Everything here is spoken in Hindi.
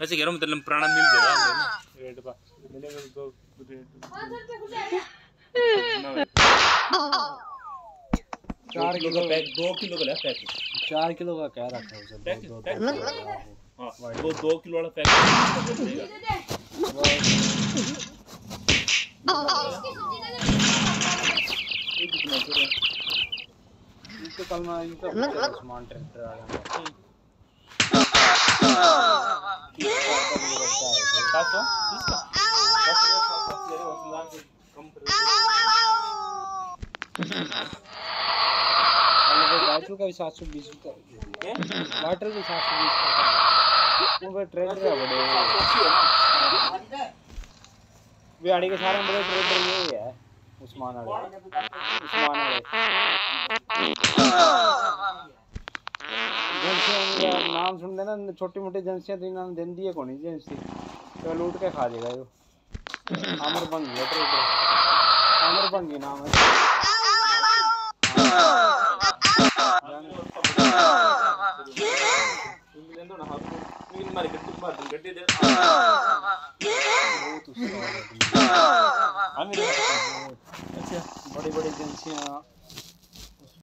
वैसे कह रहा हूँ मतलब पुराना मिल जाएगा रेट पा मिलेगा तो रेट चार किलो का पैक दो किलो का पैक चार किलो का कह रखा है उसे पैक पैक। हाँ। वो दो किलो वाला पैक इसको कल मैं इनका पूछा ट्रैक्टर आ गया सात खासा का भी सात सौ बीस वाटर भी सात सौ बीस बड़े के सारे बड़े ट्रेडर ये है उस्मान वाले उस्मान वाले नाम सुन देना छोटी मोटी एजेंसियाँ तो इन्होंने दें दी है कौन तो लूट के खा देगा ये। अमर भंगी है ट्रेडर अमर भंगी नाम है। हाँ। हाँ। अच्छा बड़ी बड़ी एजेंसियाँ।